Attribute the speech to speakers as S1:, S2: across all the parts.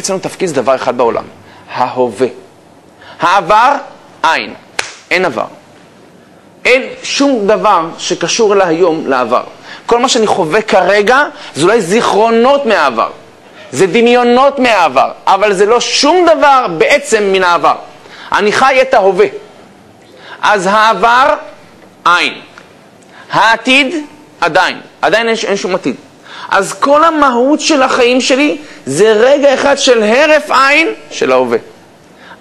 S1: אצלנו תפקיד זה דבר אחד בעולם, ההווה. העבר, אין. אין עבר. אין שום דבר שקשור אליי היום לעבר. כל מה שאני חווה כרגע זה אולי זיכרונות מהעבר. זה דמיונות מהעבר, אבל זה לא שום דבר בעצם מן העבר. אני חי את ההווה. אז העבר, אין. העתיד, עדיין. עדיין אין, אין שום עתיד. אז כל המהות של החיים שלי זה רגע אחד של הרף עין של ההווה.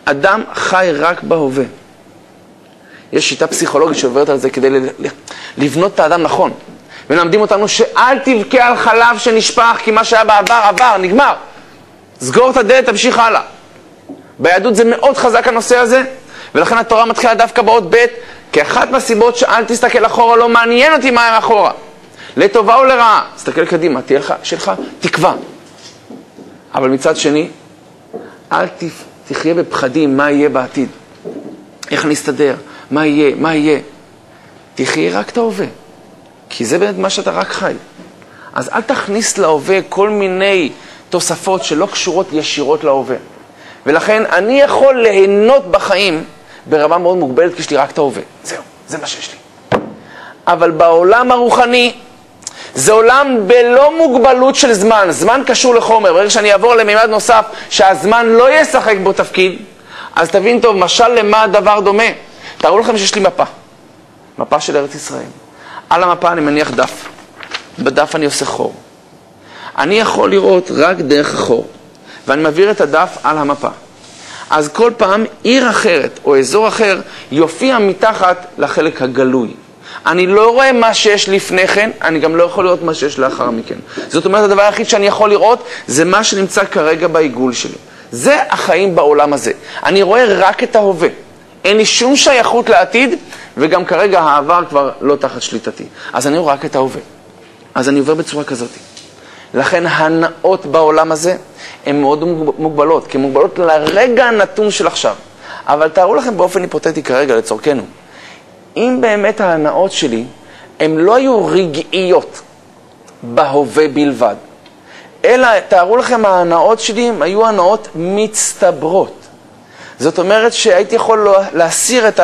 S1: אדם חי רק בהווה. יש שיטה פסיכולוגית שעוברת על זה כדי לבנות את האדם נכון. מלמדים אותנו שאל תבכה על חלב שנשפך, כי מה שהיה בעבר עבר, נגמר. סגור את הדלת, תמשיך הלאה. ביהדות זה מאוד חזק הנושא הזה, ולכן התורה מתחילה דווקא באות ב', כאחת מהסיבות שאל תסתכל אחורה, לא מעניין אותי מה היה אחורה. לטובה או לרעה, תסתכל קדימה, תהיה לך, שלך תקווה. אבל מצד שני, אל תחיה בפחדים מה יהיה בעתיד. איך נסתדר, מה יהיה, מה יהיה. תחיה רק את ההווה. כי זה באמת מה שאתה רק חי. אז אל תכניס להווה כל מיני תוספות שלא קשורות ישירות להווה. ולכן אני יכול ליהנות בחיים ברמה מאוד מוגבלת, כי יש לי רק את ההווה. זהו, זה מה שיש לי. אבל בעולם הרוחני, זה עולם בלא מוגבלות של זמן, זמן קשור לחומר. ברגע שאני אעבור למימד נוסף, שהזמן לא ישחק בו תפקיד, אז תבין טוב, משל למה הדבר דומה. תארו לכם שיש לי מפה, מפה של ארץ ישראל. על המפה אני מניח דף, בדף אני עושה חור. אני יכול לראות רק דרך החור, ואני מעביר את הדף על המפה. אז כל פעם עיר אחרת או אזור אחר יופיע מתחת לחלק הגלוי. אני לא רואה מה שיש לפני כן, אני גם לא יכול לראות מה שיש לאחר מכן. זאת אומרת, הדבר היחיד שאני יכול לראות זה מה שנמצא כרגע בעיגול שלי. זה החיים בעולם הזה. אני רואה רק את ההווה. אין לי שום שייכות לעתיד, וגם כרגע העבר כבר לא תחת שליטתי. אז אני רואה רק את ההווה. אז אני עובר בצורה כזאת. לכן הנאות בעולם הזה הן מאוד מוגבלות, כי הן מוגבלות לרגע הנתון של עכשיו. אבל תארו לכם באופן היפותטי כרגע, לצורכנו, אם באמת ההנאות שלי הן לא היו רגעיות בהווה בלבד, אלא תארו לכם ההנאות שלי היו הנאות מצטברות. זאת אומרת שהייתי יכול להסיר את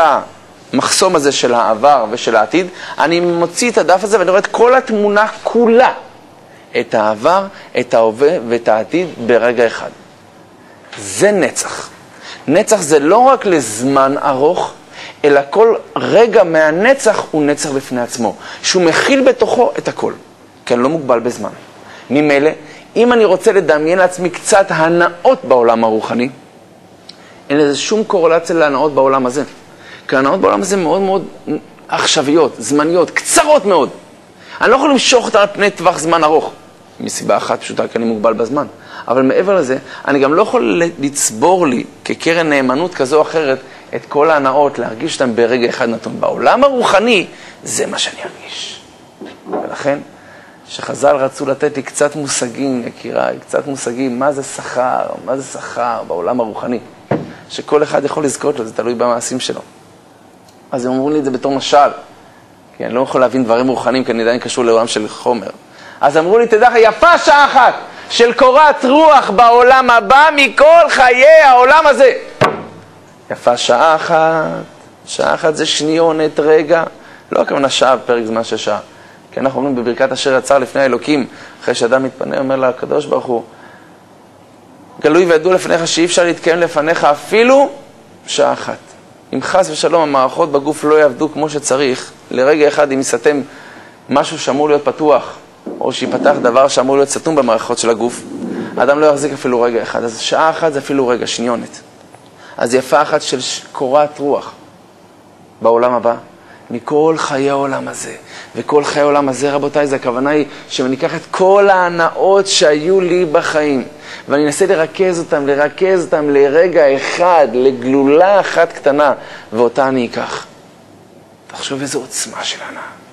S1: המחסום הזה של העבר ושל העתיד, אני מוציא את הדף הזה ואני רואה את כל התמונה כולה, את העבר, את ההווה ואת העתיד ברגע אחד. זה נצח. נצח זה לא רק לזמן ארוך, אלא כל רגע מהנצח הוא נצח בפני עצמו, שהוא מכיל בתוכו את הכל, כי אני לא מוגבל בזמן. ממילא, אם אני רוצה לדמיין לעצמי קצת הנאות בעולם הרוחני, אין לזה שום קורלציה להנאות בעולם הזה. כי ההנאות בעולם הזה מאוד מאוד עכשוויות, זמניות, קצרות מאוד. אני לא יכול למשוך אותן על פני טווח זמן ארוך, מסיבה אחת פשוטה, כי אני מוגבל בזמן. אבל מעבר לזה, אני גם לא יכול לצבור לי, כקרן נאמנות כזו או אחרת, את כל ההנאות, להרגיש אותן ברגע אחד נתון. בעולם הרוחני, זה מה שאני ארגיש. ולכן, שחז"ל רצו לתת לי קצת מושגים, יקיריי, קצת מושגים, מה זה שכר, מה זה שכר בעולם הרוחני. שכל אחד יכול לזכות לו, זה תלוי במעשים שלו. אז הם אמרו לי את זה בתור משל, כי אני לא יכול להבין דברים רוחניים, כי אני עדיין קשור לעולם של חומר. אז אמרו לי, תדע לך, יפה שעה אחת של קורת רוח בעולם הבא מכל חיי העולם הזה. יפה שעה אחת, שעה אחת זה שניונת, רגע, לא הכוונה שעה בפרק זמן של שעה. כי אנחנו אומרים בברכת אשר יצר לפני האלוקים, אחרי שאדם מתפנה, אומר לקדוש ברוך הוא, גלוי וידעו לפניך שאי אפשר להתקיים לפניך אפילו שעה אחת. אם חס ושלום המערכות בגוף לא יעבדו כמו שצריך, לרגע אחד אם יסתם משהו שאמור להיות פתוח, או שיפתח דבר שאמור להיות סתום במערכות של הגוף, האדם לא יחזיק אפילו רגע אחד. אז שעה אחת זה אפילו רגע, שניונת. אז יפה אחת של קורת רוח בעולם הבא, מכל חיי העולם הזה. וכל חיי העולם הזה, רבותיי, זה הכוונה היא אקח את כל ההנאות שהיו לי בחיים, ואני אנסה לרכז אותם, לרכז אותם לרגע אחד, לגלולה אחת קטנה, ואותה אני אקח. תחשוב איזו עוצמה של הנאה.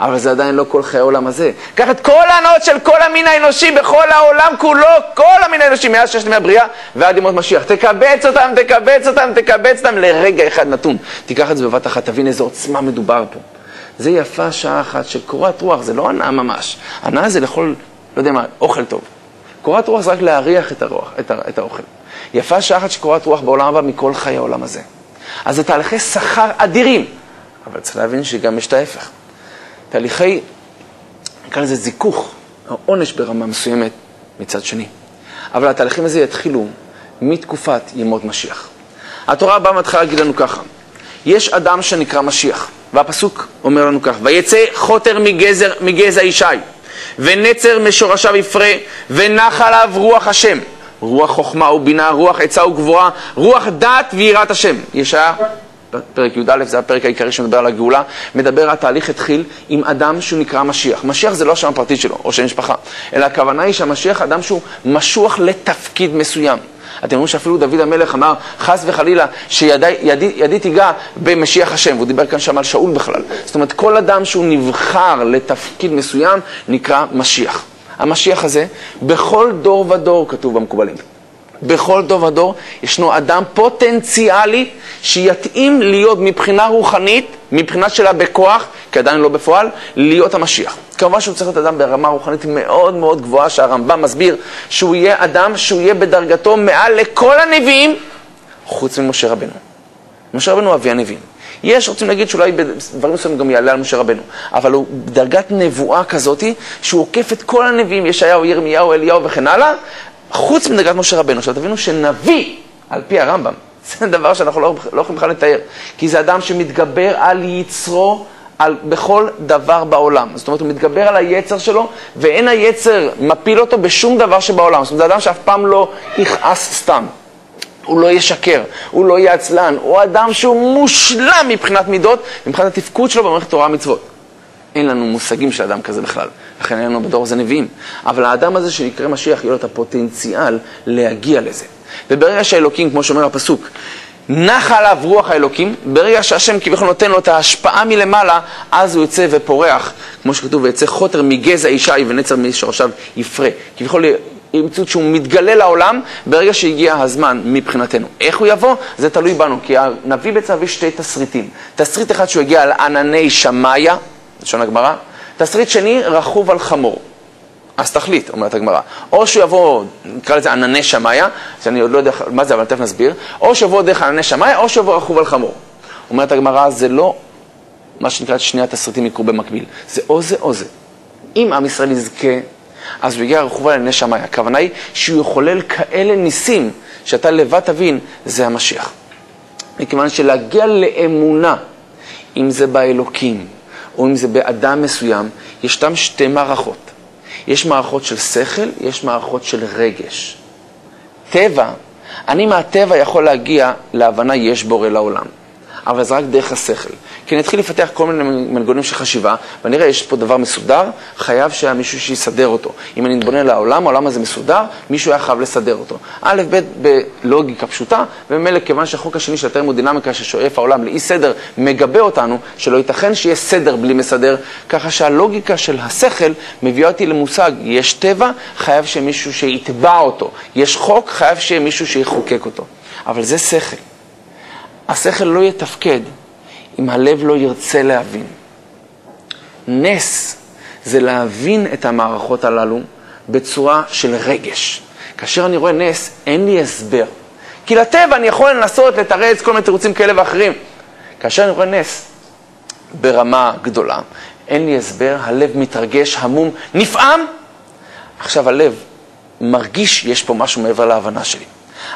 S1: אבל זה עדיין לא כל חיי העולם הזה. קח את כל ההנאות של כל המין האנושי בכל העולם כולו, כל המין האנושי, מאז שיש מהבריאה ועד ימות משיח. תקבץ אותם, תקבץ אותם, תקבץ אותם לרגע אחד נתון. תיקח את זה בבת אחת, תבין איזו עוצמה מדובר פה. זה יפה שעה אחת של קורת רוח, זה לא הנאה ממש. הנאה זה לאכול, לא יודע מה, אוכל טוב. קורת רוח זה רק להריח את, הרוח, את, ה, את האוכל. יפה שעה אחת שקורת רוח בעולם הבא מכל חיי העולם הזה. אז זה תהליכי שכר אדירים, אבל צריך להבין שגם יש את ההפך. תהליכי, נקרא לזה זיכוך, או עונש ברמה מסוימת מצד שני. אבל התהליכים הזה יתחילו מתקופת ימות משיח. התורה באה מתחילה להגיד לנו ככה, יש אדם שנקרא משיח, והפסוק אומר לנו כך, ויצא חוטר מגזר, מגזע ישי, ונצר משורשיו יפרה, ונח עליו רוח השם. רוח חוכמה ובינה, רוח עצה וגבורה, רוח דת ויראת השם. ישעיה, פרק י"א, זה הפרק העיקרי שמדבר על הגאולה, מדבר, התהליך התחיל עם אדם שהוא נקרא משיח. משיח זה לא השם הפרטי שלו, או שם משפחה, אלא הכוונה היא שהמשיח אדם שהוא משוח לתפקיד מסוים. אתם רואים שאפילו דוד המלך אמר, חס וחלילה, שידי תיגע במשיח השם, והוא דיבר כאן שם על שאול בכלל. זאת אומרת, כל אדם שהוא נבחר לתפקיד מסוים נקרא משיח. המשיח הזה, בכל דור ודור, כתוב במקובלים. בכל דור ודור ישנו אדם פוטנציאלי שיתאים להיות מבחינה רוחנית, מבחינה שלה בכוח, כי עדיין לא בפועל, להיות המשיח. כמובן שהוא צריך להיות אדם ברמה רוחנית מאוד מאוד גבוהה, שהרמב"ם מסביר שהוא יהיה אדם שהוא יהיה בדרגתו מעל לכל הנביאים, חוץ ממשה רבנו. משה רבנו אבי הנביאים. יש, רוצים להגיד שאולי בדברים מסוימים גם יעלה על משה רבנו, אבל הוא בדרגת נבואה כזאת, שהוא עוקף את כל הנביאים, ישעיהו, ירמיהו, אליהו וכן הלאה, חוץ מדרגת משה רבנו. עכשיו תבינו שנביא, על פי הרמב"ם, זה דבר שאנחנו לא, לא יכולים בכלל לתאר, כי זה אדם שמתגבר על יצרו על, בכל דבר בעולם. זאת אומרת, הוא מתגבר על היצר שלו, ואין היצר מפיל אותו בשום דבר שבעולם. זאת אומרת, זה אדם שאף פעם לא יכעס סתם. הוא לא ישקר, הוא לא יהיה עצלן, הוא אדם שהוא מושלם מבחינת מידות, מבחינת התפקוד שלו במערכת תורה ומצוות. אין לנו מושגים של אדם כזה בכלל, לכן אין לנו בדור הזה נביאים. אבל האדם הזה שנקרא משיח, יהיה לו את הפוטנציאל להגיע לזה. וברגע שהאלוקים, כמו שאומר הפסוק, נחה עליו רוח האלוקים, ברגע שהשם כביכול נותן לו את ההשפעה מלמעלה, אז הוא יוצא ופורח, כמו שכתוב, ויצא חוטר מגזע ישי ונצר משורשיו יפרה. כביכול מציאות שהוא מתגלה לעולם ברגע שהגיע הזמן מבחינתנו. איך הוא יבוא? זה תלוי בנו, כי הנביא בעצם מביא שתי תסריטים. תסריט אחד שהוא יגיע על ענני שמאיה, לשון הגמרא, תסריט שני, רכוב על חמור. אז תחליט, אומרת הגמרא. או שהוא יבוא, נקרא לזה ענני שמאיה, שאני עוד לא יודע מה זה, אבל תכף נסביר, או שיבוא דרך ענני שמאיה, או שיבוא רכוב על חמור. אומרת הגמרא, זה לא מה שנקרא שני התסריטים יקרו במקביל. זה או זה או זה. אם עם ישראל יזכה אז הוא יגיע רכובה לענייני שמאי. הכוונה היא שהוא יחולל כאלה ניסים, שאתה לבד תבין, זה המשיח. מכיוון שלהגיע לאמונה, אם זה באלוקים, או אם זה באדם מסוים, יש שם שתי מערכות. יש מערכות של שכל, יש מערכות של רגש. טבע, אני מהטבע יכול להגיע להבנה יש בורא לעולם. אבל זה רק דרך השכל. כי אני אתחיל לפתח כל מיני מנגונים של חשיבה, ואני רואה, יש פה דבר מסודר, חייב שהיה מישהו שיסדר אותו. אם אני מתבונן לעולם, העולם הזה מסודר, מישהו היה חייב לסדר אותו. א', ב', בלוגיקה פשוטה, וממילא כיוון שהחוק השני של הטרמודינמיקה ששואף העולם לאי סדר, מגבה אותנו, שלא ייתכן שיהיה סדר בלי מסדר, ככה שהלוגיקה של השכל מביאה אותי למושג, יש טבע, חייב שיהיה מישהו שיתבע אותו. יש חוק, חייב שיהיה מישהו שיחוקק אותו. אבל זה שכל. השכל לא יתפקד אם הלב לא ירצה להבין. נס זה להבין את המערכות הללו בצורה של רגש. כאשר אני רואה נס, אין לי הסבר. כי לטבע אני יכול לנסות לתרץ כל מיני תירוצים כאלה ואחרים. כאשר אני רואה נס ברמה גדולה, אין לי הסבר, הלב מתרגש, המום, נפעם. עכשיו הלב מרגיש, יש פה משהו מעבר להבנה שלי.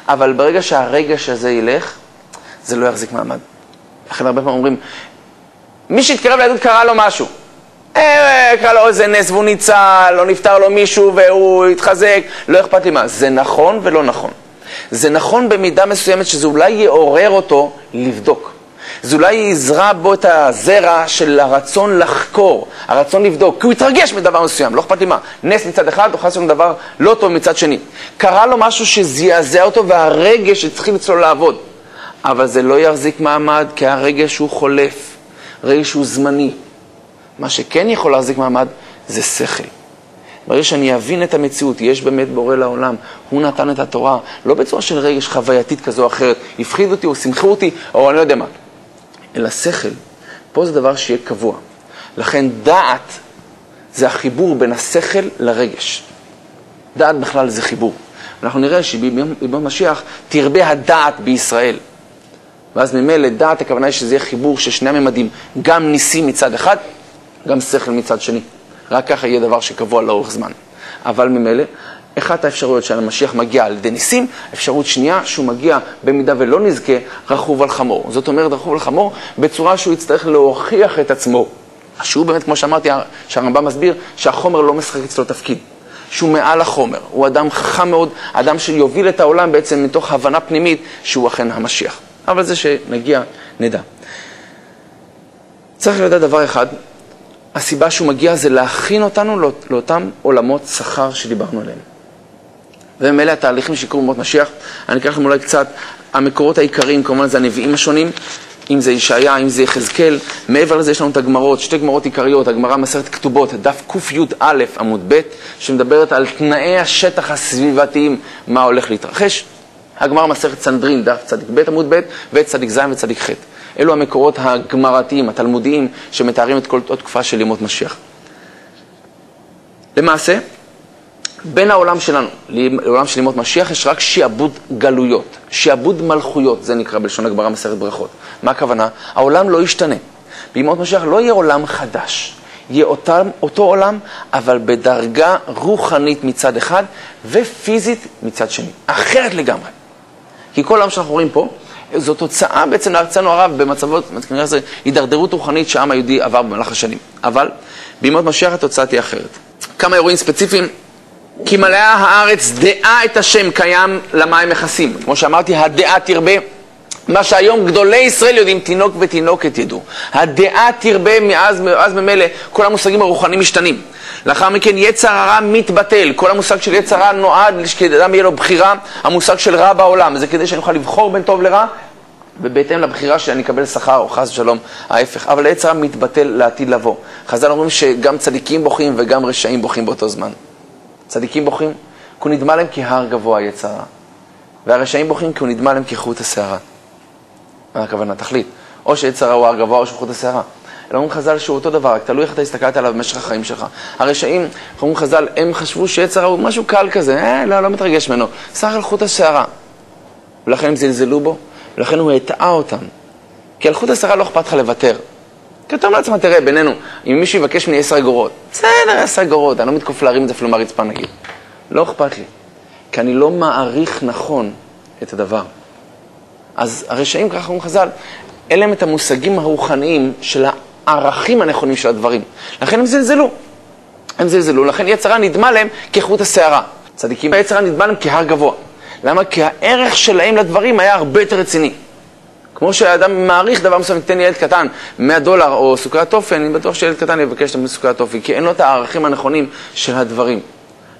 S1: אבל ברגע שהרגש הזה ילך, זה לא יחזיק מעמד. לכן הרבה פעמים אומרים, מי שהתקרב ליהדות קרה לו משהו. אה, קרה לו איזה נס והוא ניצל, או נפטר לו מישהו והוא התחזק, לא אכפת לי מה. זה נכון ולא נכון. זה נכון במידה מסוימת שזה אולי יעורר אותו לבדוק. זה אולי יזרע בו את הזרע של הרצון לחקור, הרצון לבדוק, כי הוא התרגש מדבר מסוים, לא אכפת לי מה, נס מצד אחד או חס ושלום דבר לא טוב מצד שני. קרה לו משהו שזעזע אותו והרגש התחיל אצלו לעבוד. אבל זה לא יחזיק מעמד כי הרגש הוא חולף, רגש הוא זמני. מה שכן יכול להחזיק מעמד זה שכל. ברגע שאני אבין את המציאות, יש באמת בורא לעולם, הוא נתן את התורה, לא בצורה של רגש חווייתית כזו או אחרת, הפחיד אותי או שמחו אותי, או אני לא יודע מה, אלא שכל. פה זה דבר שיהיה קבוע. לכן דעת זה החיבור בין השכל לרגש. דעת בכלל זה חיבור. אנחנו נראה שבימות משיח תרבה הדעת בישראל. ואז ממילא דעת הכוונה היא שזה יהיה חיבור של שני הממדים, גם ניסים מצד אחד, גם שכל מצד שני. רק ככה יהיה דבר שקבוע לאורך זמן. אבל ממילא, אחת האפשרויות שהמשיח מגיע על ידי ניסים, אפשרות שנייה, שהוא מגיע במידה ולא נזכה, רכוב על חמור. זאת אומרת, רכוב על חמור בצורה שהוא יצטרך להוכיח את עצמו. שהוא באמת, כמו שאמרתי, שהרמב"ם מסביר, שהחומר לא משחק אצלו תפקיד. שהוא מעל החומר, הוא אדם חכם מאוד, אדם שיוביל את העולם בעצם מתוך הבנה פנימית שהוא אכן המשיח. אבל זה שנגיע, נדע. צריך לדעת דבר אחד, הסיבה שהוא מגיע זה להכין אותנו לאותם עולמות שכר שדיברנו עליהם. והם אלה התהליכים שיקרו במות משיח. אני אקח לכם אולי קצת, המקורות העיקריים, כמובן זה הנביאים השונים, אם זה ישעיה, אם זה יחזקאל. מעבר לזה יש לנו את הגמרות, שתי גמרות עיקריות, הגמרא מסכת כתובות, דף קי"א עמוד ב', שמדברת על תנאי השטח הסביבתיים, מה הולך להתרחש. הגמרא מסכת סנדרין, דף צדיק ב' עמוד ב', וצדיק ז' וצדיק ח'. אלו המקורות הגמרתיים, התלמודיים, שמתארים את כל התקופה של ימות משיח. למעשה, בין העולם שלנו לעולם של ימות משיח יש רק שיעבוד גלויות, שיעבוד מלכויות, זה נקרא בלשון הגמרא מסכת ברכות. מה הכוונה? העולם לא ישתנה. בימות משיח לא יהיה עולם חדש. יהיה אותם, אותו עולם, אבל בדרגה רוחנית מצד אחד ופיזית מצד שני. אחרת לגמרי. כי כל העולם שאנחנו רואים פה, זו תוצאה בעצם לארצנו הרב במצבות, הידרדרות רוחנית שהעם היהודי עבר במהלך השנים. אבל בימות משיח התוצאה תהיה אחרת. כמה אירועים ספציפיים כי מלאה הארץ דעה את השם קיים למים מכסים. כמו שאמרתי, הדעה תרבה. מה שהיום גדולי ישראל יודעים, תינוק ותינוקת ידעו. הדעה תרבה מאז, מאז ממילא, כל המושגים הרוחניים משתנים. לאחר מכן יצר הרע מתבטל. כל המושג של יצר הרע נועד שאדם יהיה לו בחירה, המושג של רע בעולם. זה כדי שאני אוכל לבחור בין טוב לרע, ובהתאם לבחירה שאני אקבל שכר, או חס ושלום, ההפך. אבל יצר הרע מתבטל לעתיד לבוא. חז"ל אומרים שגם צדיקים בוכים וגם רשעים בוכים באותו זמן. צדיקים בוכים כי הוא נדמה להם כהר גבוה יצרה, והרשעים בוכים כי הוא נדמה להם כחוט השערה. הכוונה? תחליט. או שיצרה הוא הר גבוה או חוט השערה. אלא אומרים חז"ל שהוא אותו דבר, רק תלוי איך אתה הסתכלת עליו במשך החיים שלך. הרשעים, אומרים חז"ל, הם חשבו שיצרה הוא משהו קל כזה, אה, לא, לא מתרגש ממנו. סך על חוט השערה. ולכן הם זלזלו בו, ולכן הוא הטעה אותם. כי על חוט השערה לא אכפת לך לוותר. כי אתה אומר לעצמך, תראה, בינינו, אם מישהו יבקש ממני עשר אגורות, בסדר, עשר אגורות, אני לא מתכוף להרים את זה אפילו מהרצפה נגיד. לא אכפת לי, כי אני לא מעריך נכון את הדבר. אז הרשעים, ככה אומרים חז"ל, אין להם את המושגים הרוחניים של הערכים הנכונים של הדברים. לכן הם זלזלו. הם זלזלו, לכן יצרה נדמה להם כחוט השערה. צדיקים ביצרה נדמה להם כהר גבוה. למה? כי הערך שלהם לדברים היה הרבה יותר רציני. כמו שאדם מעריך דבר מסוים, תן לי ילד קטן 100 דולר או סוכרת אופן, אני בטוח שילד קטן יבקש את סוכרת אופי, כי אין לו את הערכים הנכונים של הדברים.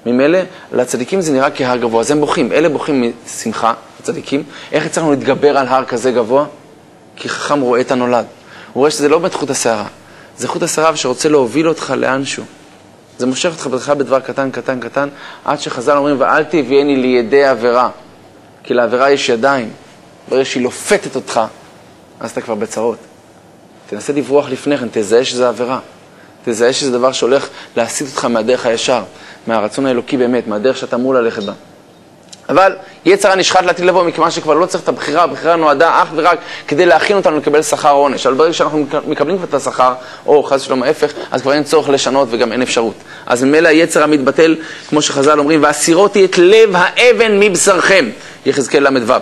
S1: ממילא, לצדיקים זה נראה כהר גבוה, אז הם בוכים. אלה בוכים משמחה, הצדיקים. איך הצלחנו להתגבר על הר כזה גבוה? כי חכם רואה את הנולד. הוא רואה שזה לא באמת חוט השערה, זה חוט השערה שרוצה להוביל אותך לאנשהו. זה מושך אותך בכלל בדבר קטן, קטן, קטן, עד שחז"ל אומרים, ואל תביאני לידי עבירה, כי לעבירה יש ידיים. ברגע שהיא לופתת אותך, אז אתה כבר בצרות. תנסה לברוח לפני כן, תזהה שזה עבירה. תזהה שזה דבר שהולך להסיט אותך מהדרך הישר, מהרצון האלוקי באמת, מהדרך שאתה אמור ללכת בה. אבל יצר הנשחט לעתיד לבוא, מכיוון שכבר לא צריך את הבחירה, הבחירה נועדה אך ורק כדי להכין אותנו לקבל שכר או עונש. אבל ברגע שאנחנו מקבלים כבר את השכר, או חס ושלום ההפך, אז כבר אין צורך לשנות וגם אין אפשרות. אז ממילא היצר המתבטל, כמו שחז"ל אומרים, והסירותי את לב האבן מבשרכם, יחזקאל ל"ו.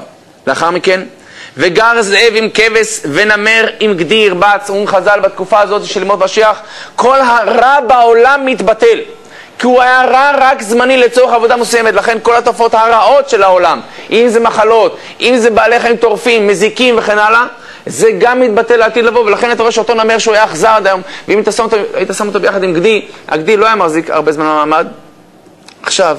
S1: לאחר מכן, וגר זאב עם כבש ונמר עם גדי ירבץ, אומרים חז"ל בתקופה הזאת של לימוד משיח, כל הרע בעולם מתבטל. כי הוא היה רע רק זמני לצורך עבודה מסוימת, לכן כל התופעות הרעות של העולם, אם זה מחלות, אם זה בעלי חיים טורפים, מזיקים וכן הלאה, זה גם מתבטל לעתיד לבוא, ולכן אתה רואה שאותו נמר שהוא היה אכזר עד היום, ואם היית שם אותו, היית שם אותו ביחד עם גדי, הגדי לא היה מחזיק הרבה זמן במעמד. עכשיו,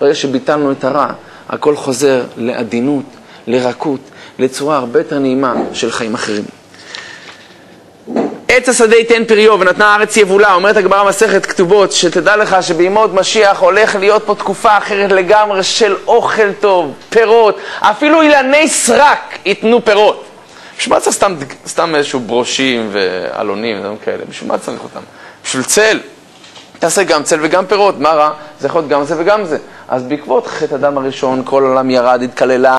S1: ברגע שביטלנו את הרע, הכל חוזר לעדינות, לרכות, לצורה הרבה יותר נעימה של חיים אחרים. עץ השדה ייתן פריו ונתנה הארץ יבולה, אומרת הגמרא מסכת כתובות, שתדע לך שבימות משיח הולך להיות פה תקופה אחרת לגמרי של אוכל טוב, פירות, אפילו אילני סרק ייתנו פירות. בשביל מה צריך סתם, סתם איזשהו ברושים ועלונים ודברים כאלה? בשביל מה צריך אותם? בשביל צל. תעשה גם צל וגם פירות, מה רע? זה יכול להיות גם זה וגם זה. אז בעקבות חטא אדם הראשון, כל העולם ירד, התקללה,